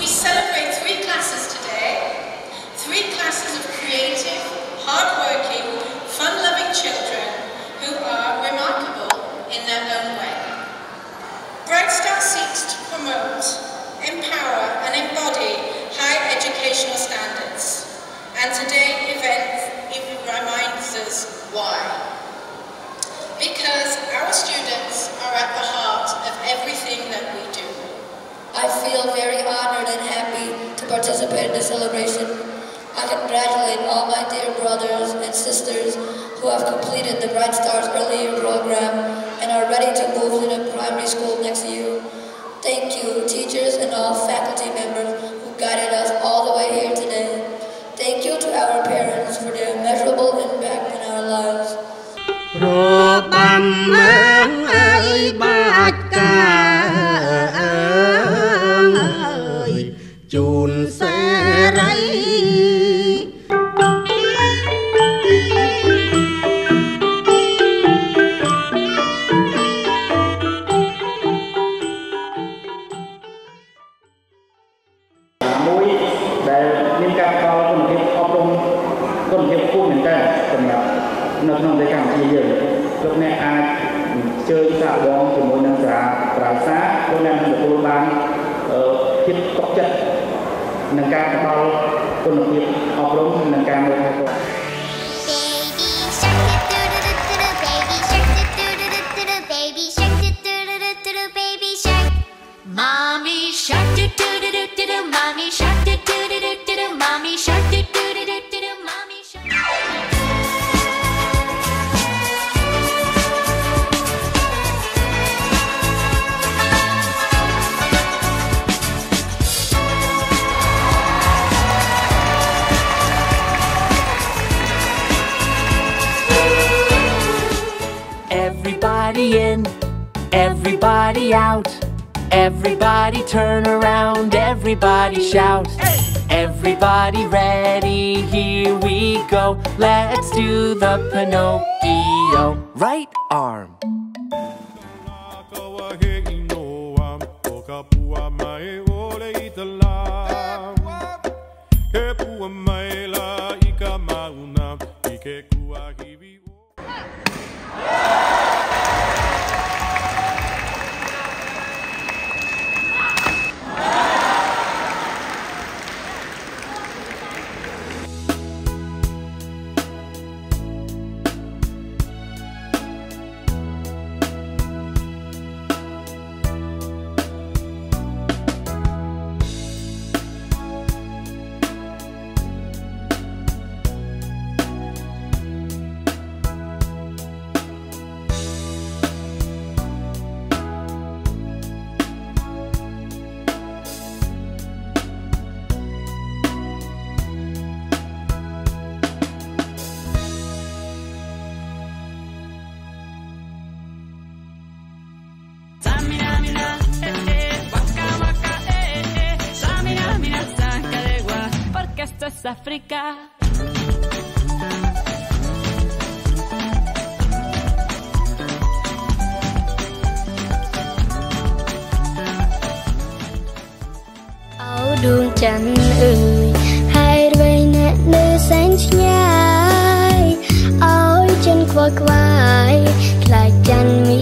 We celebrate three classes today. Three classes of creative, hard-working, fun-loving children who are remarkable in their own way. Brightstar seeks to promote, empower and embody high educational standards. And today's event reminds us why because our students are at the heart of everything that we do. I feel very honored and happy to participate in the celebration. I congratulate all my dear brothers and sisters who have completed the Brightstar's Early Year Program and are ready to move into primary school next year. Thank you, teachers and all faculty members who guided us all ជូនសេរីមួយដែលមានការផ្ដល់គុណភាពអប់រំគុណភាពខ្ពស់មែនតើសម្រាប់នៅក្នុងប្រទេសកម្ពុជាយើងលោកអ្នកអាចអញ្ជើញសាកបងជាមួយនឹងសារាប្រាសាទលោកអ្នកនឹងទទួលបានអឺភាពទុកចិត្ត នឹងការផ្ដល់គុណភាពអប់រំនិងការមើលថែទាំ Baby shark do do do do do baby shark Mommy shark do do do do do do mommy shark do do do do Everybody in, everybody out. Everybody turn around, everybody shout. Everybody ready, here we go. Let's do the Pinocchio. Right arm. Esto es África. Áo đường chân ơi Hai rơi nét nơi xanh nhai Áo chân qua quai Lại chân mi